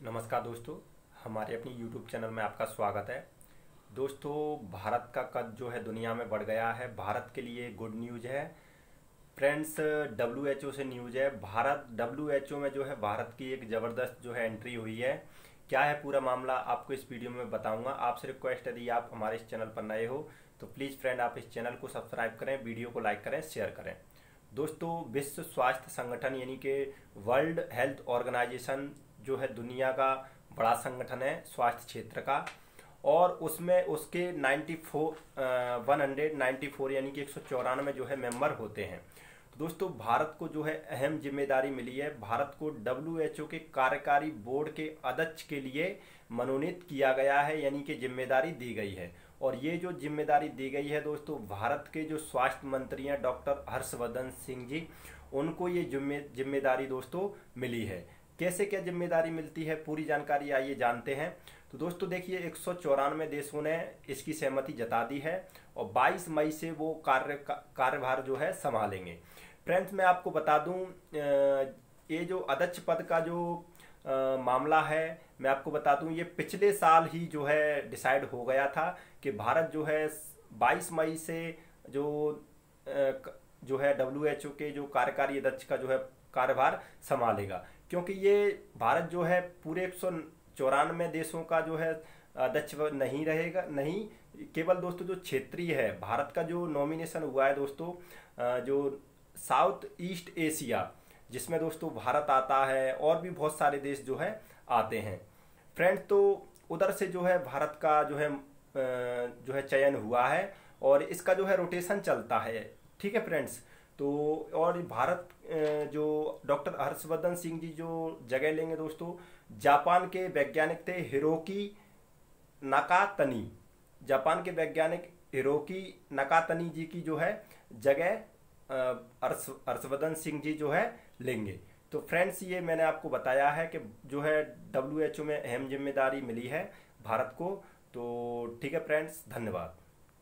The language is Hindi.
नमस्कार दोस्तों, हमारे अपनी यूट्यूब चैनल में आपका स्वागत है। दोस्तों, भारत का कद जो है दुनिया में बढ़ गया है। भारत के लिए गुड न्यूज़ है। फ्रेंड्स ओ से न्यूज़ है। भारत ओ में जो है भारत की एक ज़बरदस्त जो है एंट्री हुई है। क्या है पूरा मामला, आपको इस वीडियो में बताऊँगा। आपसे रिक्वेस्ट यदि आप हमारे इस चैनल पर नए हो तो प्लीज़ फ्रेंड आप इस चैनल को सब्सक्राइब करें वीडियो को लाइक करें शेयर करें। दोस्तों, विश्व स्वास्थ्य संगठन यानी कि वर्ल्ड हेल्थ ऑर्गेनाइजेशन जो है दुनिया का बड़ा संगठन है, स्वास्थ्य क्षेत्र का। और उसमें उसके 94 वन हंड्रेड नाइन्टी फोर यानी कि एक सौ चौरानवे जो है मेंबर होते हैं। तो दोस्तों, भारत को जो है अहम ज़िम्मेदारी मिली है। भारत को WHO के कार्यकारी बोर्ड के अध्यक्ष के लिए मनोनीत किया गया है, यानी कि ज़िम्मेदारी दी गई है। और ये जो ज़िम्मेदारी दी गई है दोस्तों, भारत के जो स्वास्थ्य मंत्री हैं डॉक्टर हर्षवर्धन सिंह जी, उनको ये जिम्मे, ज़िम्मेदारी दोस्तों मिली है। कैसे क्या ज़िम्मेदारी मिलती है पूरी जानकारी आइए जानते हैं। तो दोस्तों देखिए एक सौ चौरानवे देशों ने इसकी सहमति जता दी है और 22 मई से वो कार्य कार्यभार जो है संभालेंगे। फ्रेंड्स मैं आपको बता दूँ ये जो अध्यक्ष पद का जो आ, मामला है मैं आपको बता दूँ ये पिछले साल ही जो है डिसाइड हो गया था कि भारत जो है 22 मई से जो आ, जो है डब्ल्यूएचओ के जो कार्यकारी अध्यक्ष का जो है कार्यभार संभालेगा। क्योंकि ये भारत जो है पूरे एक सौ चौरानवे देशों का जो है अध्यक्ष नहीं रहेगा, नहीं, केवल दोस्तों जो क्षेत्रीय है, भारत का जो नॉमिनेशन हुआ है दोस्तों जो साउथ ईस्ट एशिया जिसमें दोस्तों भारत आता है और भी बहुत सारे देश जो है आते हैं। फ्रेंड तो उधर से जो है भारत का जो है जो है चयन हुआ है और इसका जो है रोटेशन चलता है। ठीक है फ्रेंड्स तो और भारत जो डॉक्टर हर्षवर्धन सिंह जी जो जगह लेंगे दोस्तों, जापान के वैज्ञानिक थे हिरोकी नकातनी। जापान के वैज्ञानिक हिरोकी नकातनी जी की जो है जगह हर्षवर्धन सिंह जी जो है लेंगे। तो फ्रेंड्स, ये मैंने आपको बताया है कि जो है डब्ल्यू एच ओ में अहम ज़िम्मेदारी मिली है भारत को। तो ठीक है फ्रेंड्स, धन्यवाद।